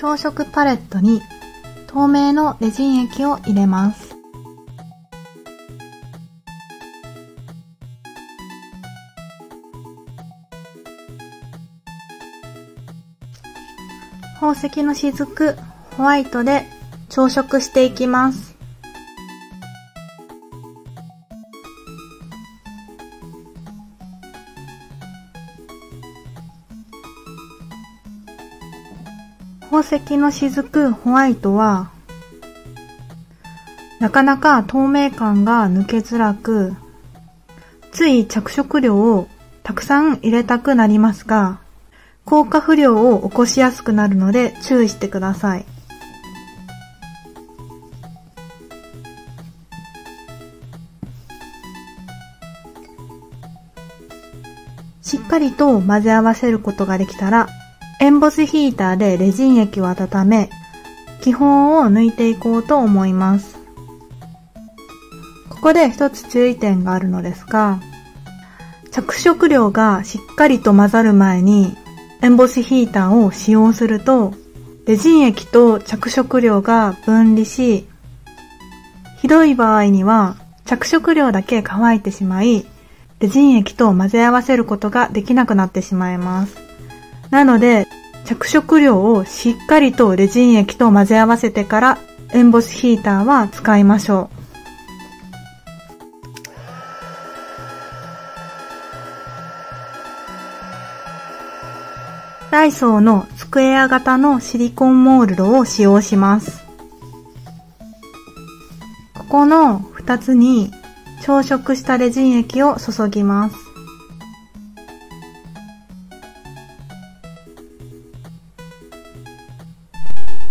朝食パレットに透明のレジン液を入れます。宝石の雫、ホワイトで朝食していきます。宝石の雫ホワイトは、なかなか透明感が抜けづらく、つい着色料をたくさん入れたくなりますが、効果不良を起こしやすくなるので注意してください。しっかりと混ぜ合わせることができたら、エンボスヒーターでレジン液を温め、気泡を抜いていこうと思います。ここで一つ注意点があるのですが、着色料がしっかりと混ざる前にエンボスヒーターを使用すると、レジン液と着色料が分離し、ひどい場合には着色料だけ乾いてしまい、レジン液と混ぜ合わせることができなくなってしまいます。なので、着色料をしっかりとレジン液と混ぜ合わせてからエンボスヒーターは使いましょう。ダイソーのスクエア型のシリコンモールドを使用します。ここの2つに朝食したレジン液を注ぎます。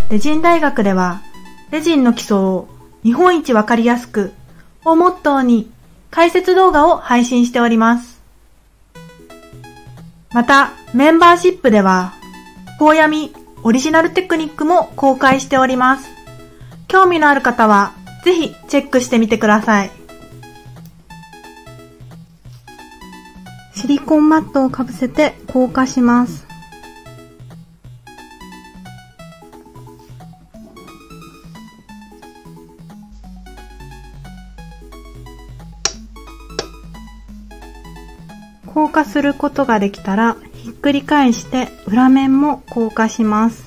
レジン大学では、レジンの基礎を日本一わかりやすくをモットーに解説動画を配信しております。また、メンバーシップでは、ポーヤミオリジナルテクニックも公開しております。興味のある方は、ぜひチェックしてみてください。シリコンマットをかぶせて硬化します。硬化することができたらひっくり返して裏面も硬化します。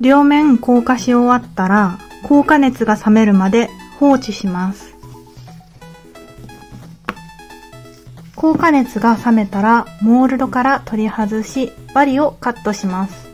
両面硬化し終わったら硬化熱が冷めるまで放置します。硬化熱が冷めたらモールドから取り外し針をカットします。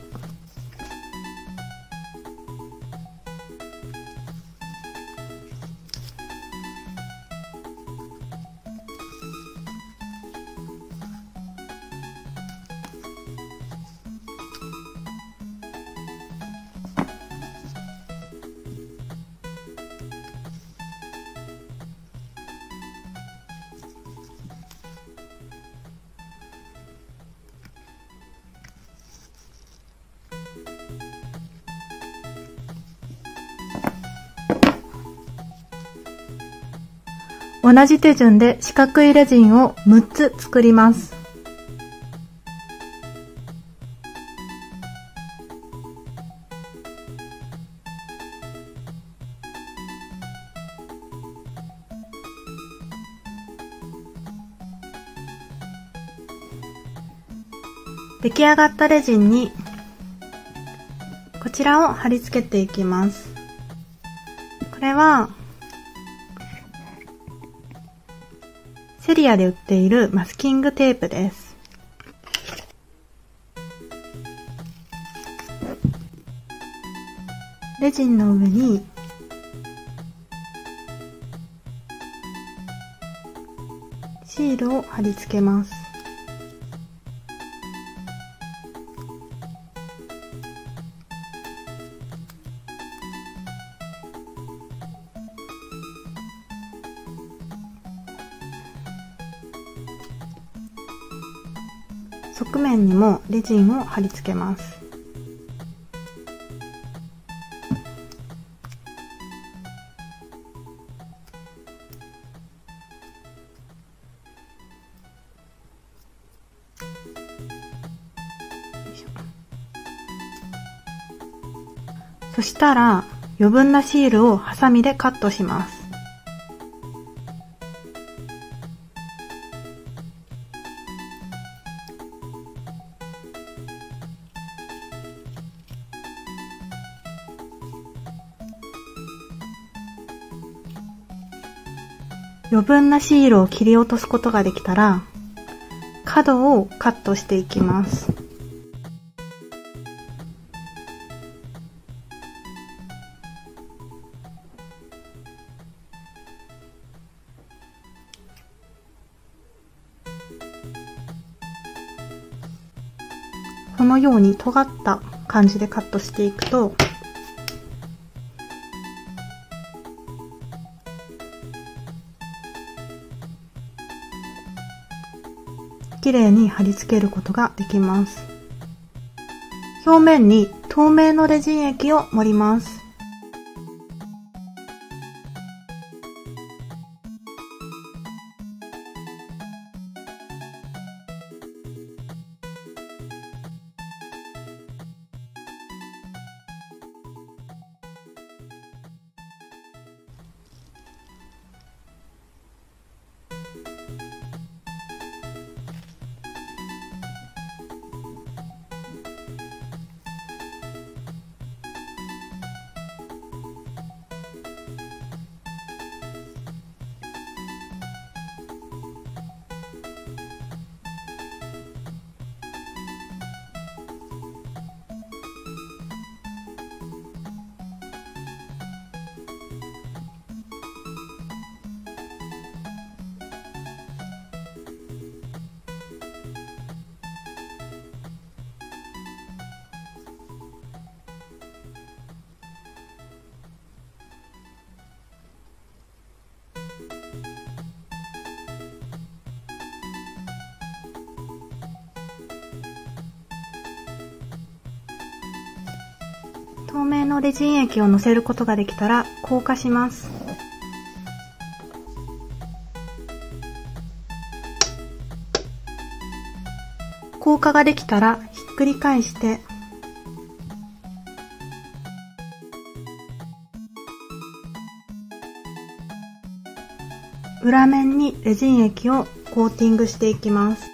同じ手順で四角いレジンを6つ作ります。出来上がったレジンにこちらを貼り付けていきます。これはセリアで売っているマスキングテープです。レジンの上にシールを貼り付けます。側面にもレジンを貼り付けますそしたら余分なシールをハサミでカットします。余分なシールを切り落とすことができたら角をカットしていきます。このように尖った感じでカットしていくと綺麗に貼り付けることができます。表面に透明のレジン液を盛ります。透明のレジン液をのせることができたら硬化します。硬化ができたらひっくり返して。裏面にレジン液をコーティングしていきます。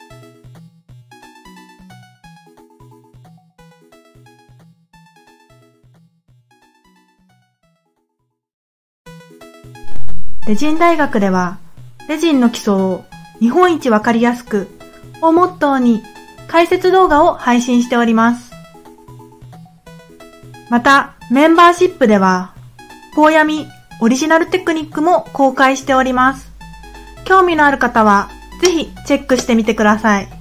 レジン大学では、レジンの基礎を日本一わかりやすくをモットーに解説動画を配信しております。また、メンバーシップでは、ポーヤミオリジナルテクニックも公開しております。興味のある方は、ぜひチェックしてみてください。